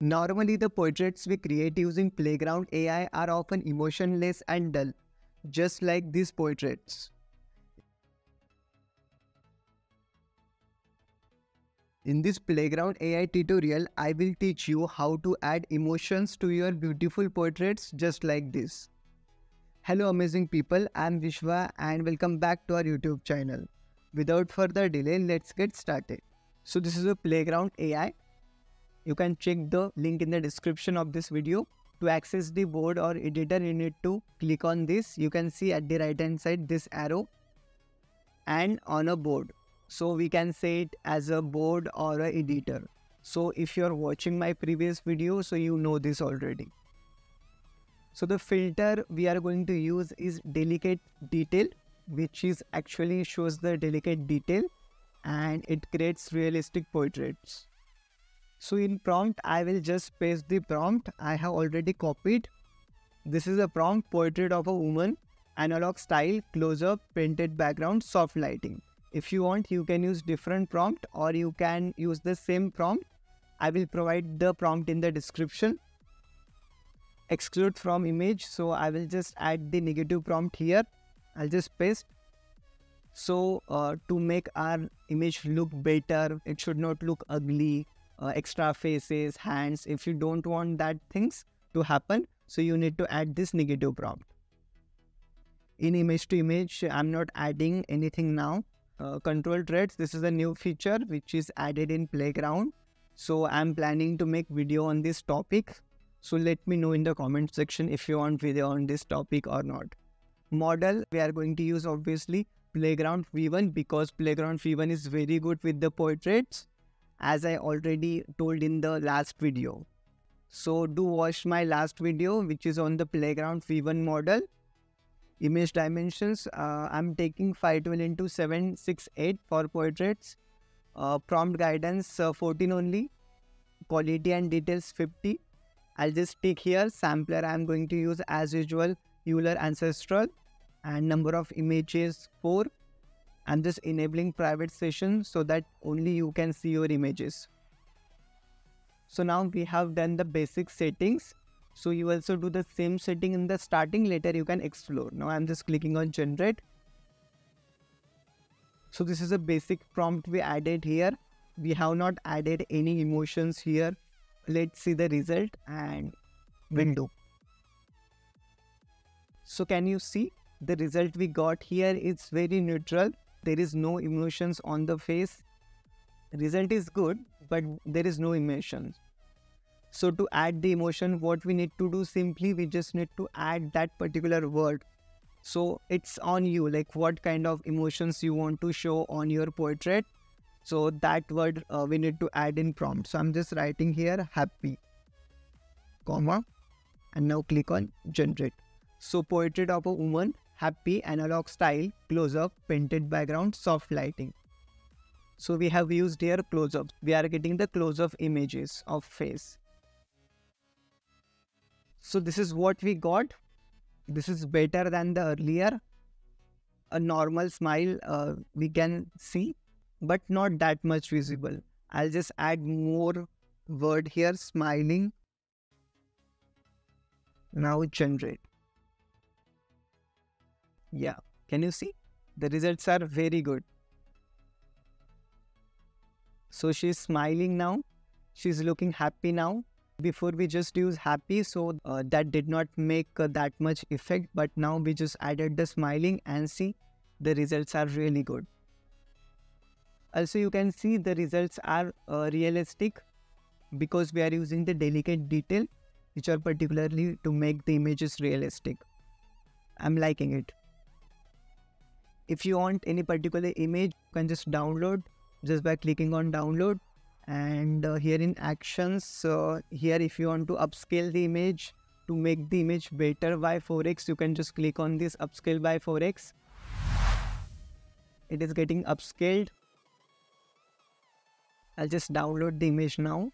Normally, the portraits we create using Playground AI are often emotionless and dull, just like these portraits. In this Playground AI tutorial, I will teach you how to add emotions to your beautiful portraits just like this. Hello amazing people, I am Vishwa and welcome back to our YouTube channel. Without further delay, let's get started. So this is a Playground AI you can check the link in the description of this video. To access the board or editor, you need to click on this. You can see at the right hand side this arrow and on a board. So we can say it as a board or a editor. So if you're watching my previous video, so you know this already. So the filter we are going to use is delicate detail, which is actually shows the delicate detail and it creates realistic portraits. So in prompt, I will just paste the prompt I have already copied. This is a prompt portrait of a woman, analog style, close-up, painted background, soft lighting. If you want, you can use different prompt or you can use the same prompt. I will provide the prompt in the description. Exclude from image. So I will just add the negative prompt here. I'll just paste. So uh, to make our image look better, it should not look ugly uh, extra faces, hands. If you don't want that things to happen, so you need to add this negative prompt. In image to image, I'm not adding anything now. Uh, control traits, this is a new feature which is added in Playground. So I'm planning to make video on this topic. So let me know in the comment section if you want video on this topic or not. Model, we are going to use obviously Playground V1 because Playground V1 is very good with the portraits as I already told in the last video. So do watch my last video which is on the playground V1 model. Image dimensions, uh, I'm taking 512 into 768 for portraits. Uh, prompt guidance uh, 14 only. Quality and details 50. I'll just take here sampler I'm going to use as usual Euler Ancestral and number of images 4 I'm just enabling private session so that only you can see your images. So now we have done the basic settings. So you also do the same setting in the starting later you can explore. Now I'm just clicking on generate. So this is a basic prompt we added here. We have not added any emotions here. Let's see the result and window. So can you see the result we got here is very neutral there is no emotions on the face. Result is good but there is no emotions. So to add the emotion what we need to do simply we just need to add that particular word. So it's on you like what kind of emotions you want to show on your portrait. So that word uh, we need to add in prompt. So i'm just writing here happy comma and now click on generate. So portrait of a woman happy analog style close-up painted background soft lighting. So we have used here close-up we are getting the close-up images of face. So this is what we got. This is better than the earlier. A normal smile uh, we can see but not that much visible. I'll just add more word here smiling. Now generate yeah, can you see? The results are very good. So she's smiling now. She's looking happy now. Before we just use happy, so uh, that did not make uh, that much effect. But now we just added the smiling and see the results are really good. Also, you can see the results are uh, realistic because we are using the delicate detail which are particularly to make the images realistic. I'm liking it if you want any particular image you can just download just by clicking on download. And uh, here in actions uh, here if you want to upscale the image to make the image better by 4x you can just click on this upscale by 4x it is getting upscaled. I'll just download the image now.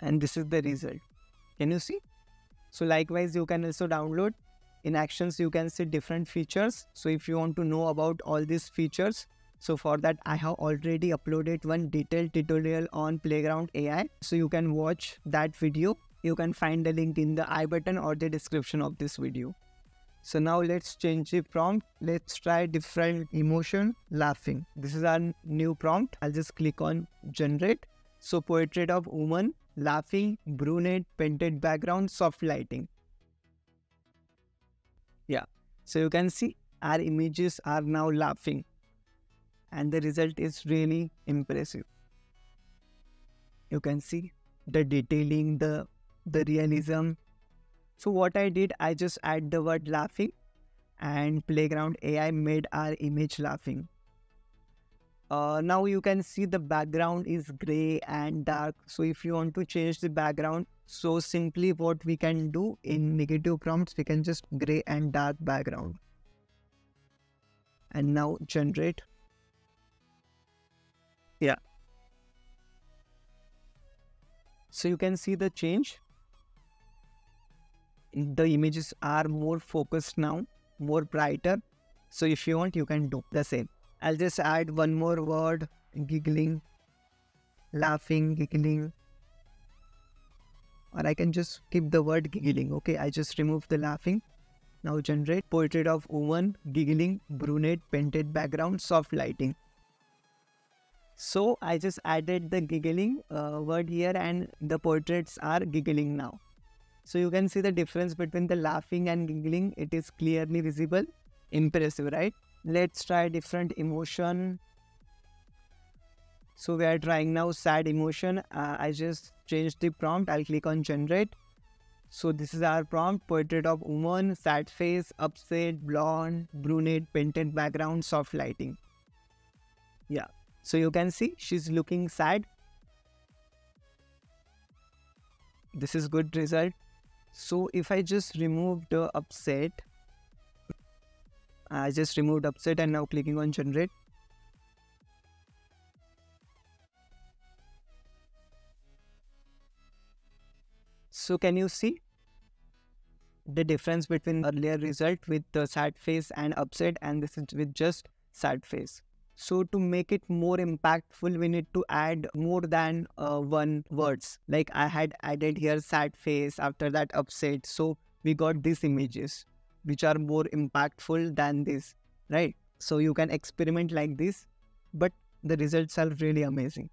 And this is the result. Can you see? So likewise you can also download in actions you can see different features so if you want to know about all these features So for that, I have already uploaded one detailed tutorial on Playground AI. So you can watch that video. You can find the link in the i button or the description of this video. So now let's change the prompt. Let's try different emotion, laughing. This is our new prompt. I'll just click on generate. So portrait of woman, laughing, brunette, painted background, soft lighting. So you can see our images are now laughing and the result is really impressive. You can see the detailing, the, the realism. So what I did, I just add the word laughing and Playground AI made our image laughing. Uh, now you can see the background is gray and dark. So if you want to change the background, so simply what we can do in negative prompts, we can just gray and dark background. And now generate yeah. So you can see the change. The images are more focused now, more brighter. So if you want, you can do the same. I'll just add one more word, giggling, laughing, giggling. Or I can just keep the word giggling. Okay, I just remove the laughing. Now generate portrait of woman, giggling, brunette, painted background, soft lighting. So I just added the giggling uh, word here and the portraits are giggling now. So you can see the difference between the laughing and giggling. It is clearly visible. Impressive, right? Let's try different emotion. So we are trying now sad emotion. Uh, I just changed the prompt. I'll click on generate. So this is our prompt. Portrait of woman, sad face, upset, blonde, brunette, painted background, soft lighting. Yeah. So you can see she's looking sad. This is good result. So if I just remove the upset, I just removed upset and now clicking on generate. So can you see the difference between earlier result with the sad face and upset and this is with just sad face. So to make it more impactful, we need to add more than uh, one words. Like I had added here sad face, after that upset. So we got these images, which are more impactful than this, right? So you can experiment like this, but the results are really amazing.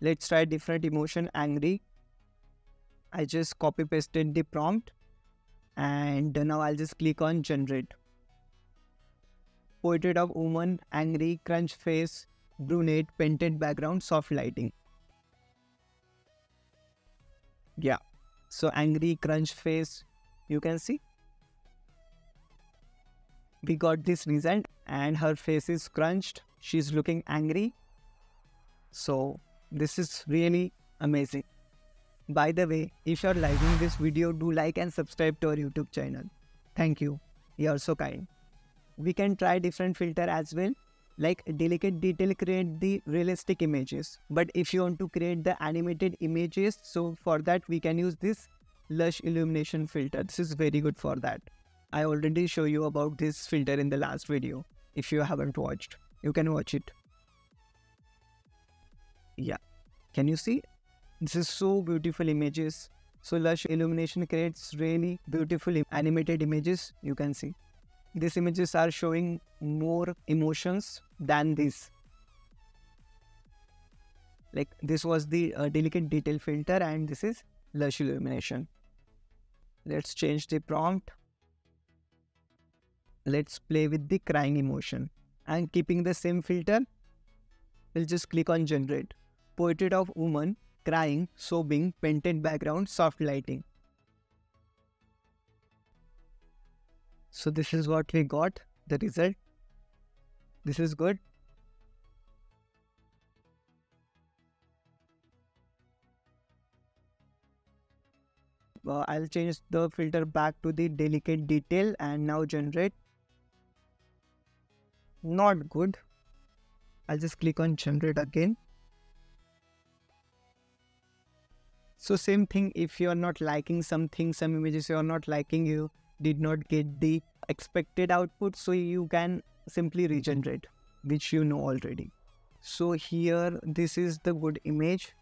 Let's try different emotion, angry. I just copy pasted the prompt and now I'll just click on generate portrait of woman, angry, crunch face, brunette, painted background, soft lighting. Yeah, so angry, crunch face, you can see. We got this result and her face is crunched. She's looking angry. So this is really amazing. By the way, if you're liking this video, do like and subscribe to our YouTube channel. Thank you. You're so kind. We can try different filter as well. Like delicate detail create the realistic images. But if you want to create the animated images so for that we can use this lush illumination filter. This is very good for that. I already show you about this filter in the last video if you haven't watched. You can watch it. Yeah. Can you see this is so beautiful images. So lush illumination creates really beautiful animated images you can see. These images are showing more emotions than this. Like this was the uh, delicate detail filter and this is lush illumination. Let's change the prompt. Let's play with the crying emotion. And keeping the same filter we'll just click on generate. Portrait of woman crying sobbing painted background soft lighting So this is what we got, the result. This is good. Uh, I'll change the filter back to the delicate detail and now generate. Not good. I'll just click on generate again. So same thing if you're not liking something, some images you're not liking, you did not get the expected output so you can simply regenerate which you know already. So here, this is the good image.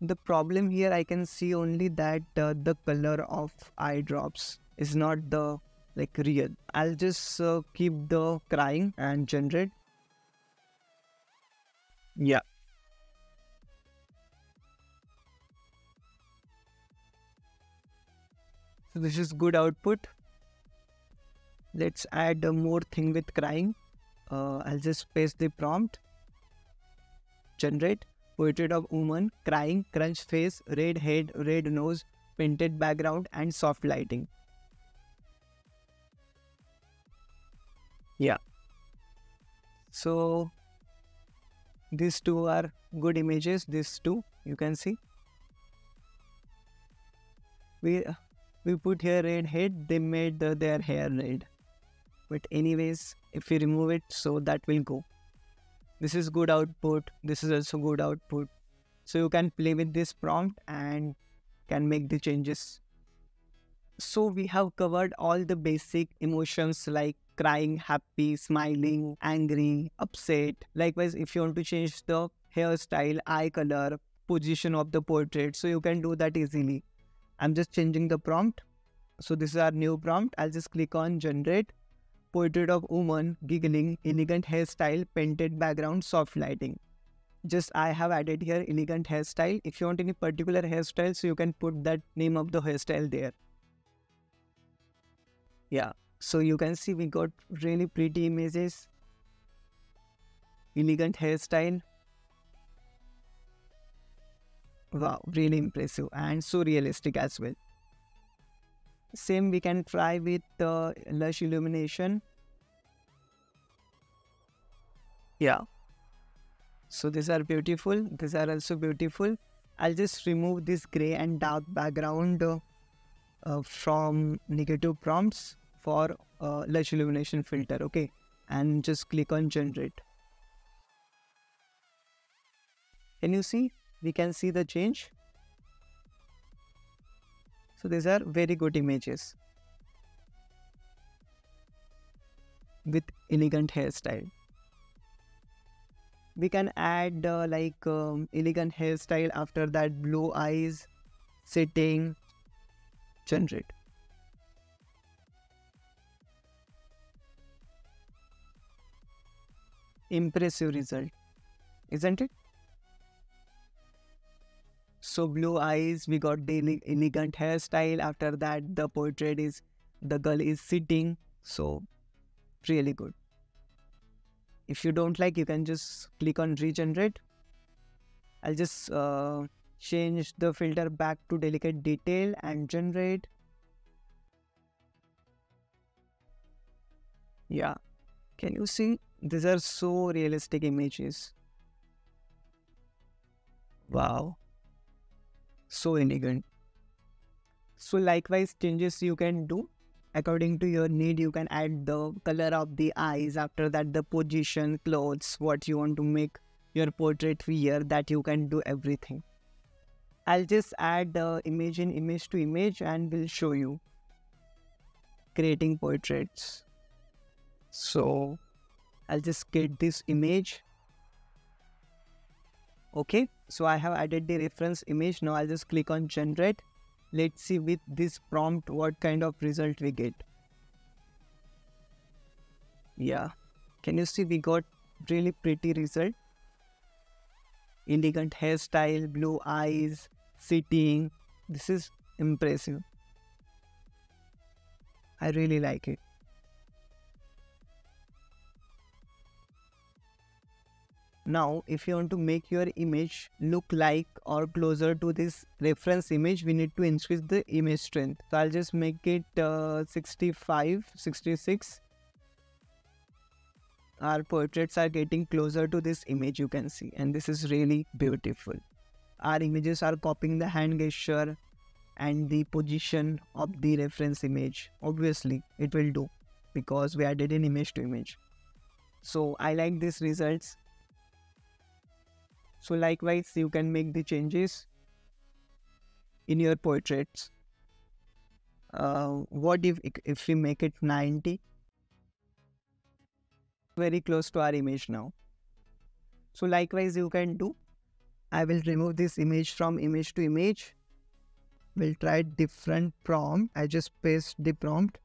The problem here, I can see only that uh, the color of eye drops is not the like real. I'll just uh, keep the crying and generate. Yeah. This is good output. Let's add a more thing with crying. Uh, I'll just paste the prompt. Generate portrait of woman crying, crunch face, red head, red nose, painted background, and soft lighting. Yeah. So these two are good images. These two you can see. We we put here red head. They made the, their hair red. But anyways, if we remove it, so that will go. This is good output. This is also good output. So you can play with this prompt and can make the changes. So we have covered all the basic emotions like crying, happy, smiling, angry, upset. Likewise, if you want to change the hairstyle, eye color, position of the portrait, so you can do that easily. I'm just changing the prompt. So this is our new prompt. I'll just click on generate. Portrait of woman, giggling, elegant hairstyle, painted background, soft lighting. Just I have added here elegant hairstyle. If you want any particular hairstyle, so you can put that name of the hairstyle there. Yeah, so you can see we got really pretty images, elegant hairstyle. Wow, really impressive and so realistic as well. Same we can try with the lush illumination. Yeah. So these are beautiful. These are also beautiful. I'll just remove this gray and dark background uh, uh, from negative prompts for uh, lush illumination filter. Okay. And just click on generate. Can you see? We can see the change. So these are very good images with elegant hairstyle. We can add uh, like um, elegant hairstyle after that blue eyes, sitting, generate. Impressive result, isn't it? So blue eyes, we got the elegant hairstyle. After that, the portrait is the girl is sitting. So really good. If you don't like, you can just click on regenerate. I'll just uh, change the filter back to delicate detail and generate. Yeah, can you see? These are so realistic images. Wow so elegant. So likewise changes you can do. According to your need you can add the color of the eyes after that the position clothes what you want to make your portrait here that you can do everything. I'll just add the image in image to image and will show you creating portraits. So i'll just get this image okay so i have added the reference image. Now i'll just click on generate. Let's see with this prompt what kind of result we get. Yeah can you see we got really pretty result? Elegant hairstyle blue eyes sitting. This is impressive. I really like it Now, if you want to make your image look like or closer to this reference image, we need to increase the image strength. So I'll just make it uh, 65, 66. Our portraits are getting closer to this image you can see and this is really beautiful. Our images are copying the hand gesture and the position of the reference image. Obviously, it will do because we added an image to image. So I like these results so likewise, you can make the changes in your portraits. Uh, what if if we make it 90? very close to our image now. So likewise you can do. I will remove this image from image to image. We'll try different prompt. I just paste the prompt.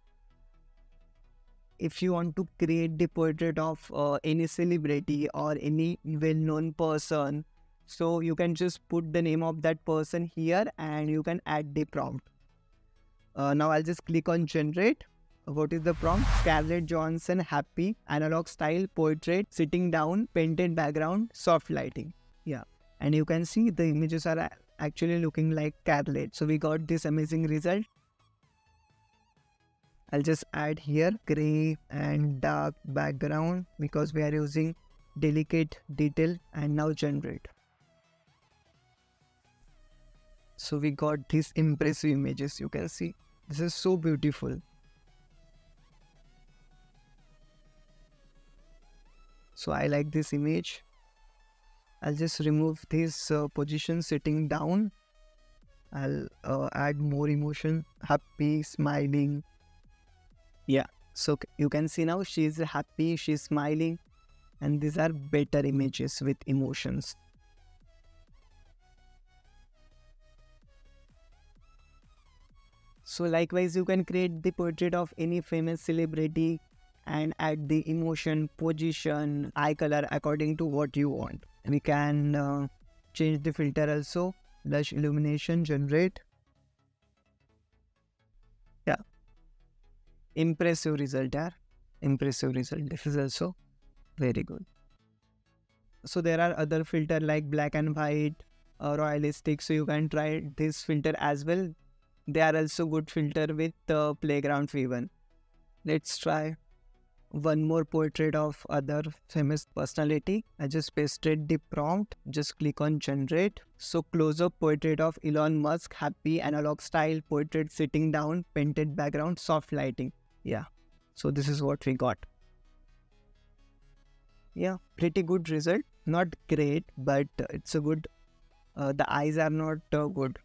If you want to create the portrait of uh, any celebrity or any well-known person, so you can just put the name of that person here and you can add the prompt. Uh, now I'll just click on generate what is the prompt? Scarlett Johansson happy, analog style, portrait, sitting down, painted background, soft lighting. Yeah. And you can see the images are actually looking like Scarlett. So we got this amazing result. I'll just add here gray and dark background because we are using delicate detail and now generate. So we got these impressive images you can see. This is so beautiful. So I like this image. I'll just remove this uh, position sitting down. I'll uh, add more emotion, happy, smiling. Yeah, so you can see now she's happy, she's smiling, and these are better images with emotions. So likewise, you can create the portrait of any famous celebrity and add the emotion, position, eye color according to what you want. We can uh, change the filter also, lush illumination, generate. Yeah. Impressive result, yeah. Impressive result. This is also very good. So there are other filter like black and white, or royalistic. So you can try this filter as well. They are also good filter with uh, playground v1. Let's try one more portrait of other famous personality. I just pasted the prompt, just click on generate. So close-up portrait of Elon Musk, happy analog style portrait sitting down, painted background, soft lighting. Yeah, so this is what we got. Yeah, pretty good result. Not great, but it's a good, uh, the eyes are not uh, good.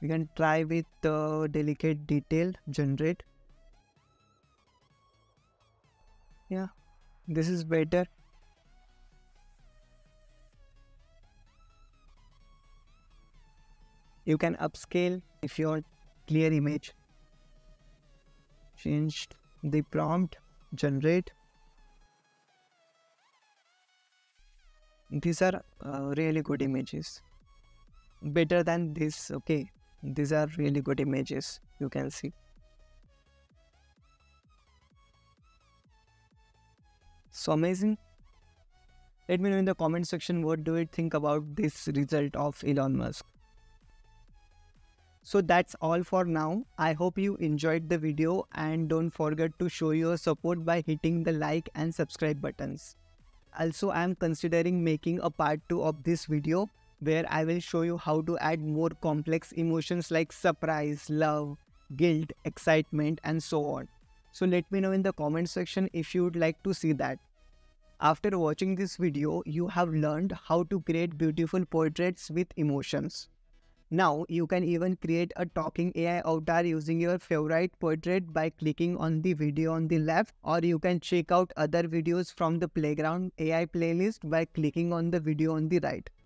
We can try with the delicate detail generate. Yeah this is better. You can upscale if you want clear image changed. The prompt generate. These are uh, really good images. Better than this okay these are really good images you can see so amazing let me know in the comment section what do you think about this result of Elon Musk so that's all for now. I hope you enjoyed the video and don't forget to show your support by hitting the like and subscribe buttons. Also, I am considering making a part 2 of this video where I will show you how to add more complex emotions like surprise, love, guilt, excitement, and so on. So let me know in the comment section if you would like to see that. After watching this video, you have learned how to create beautiful portraits with emotions. Now, you can even create a talking AI avatar using your favorite portrait by clicking on the video on the left or you can check out other videos from the Playground AI playlist by clicking on the video on the right.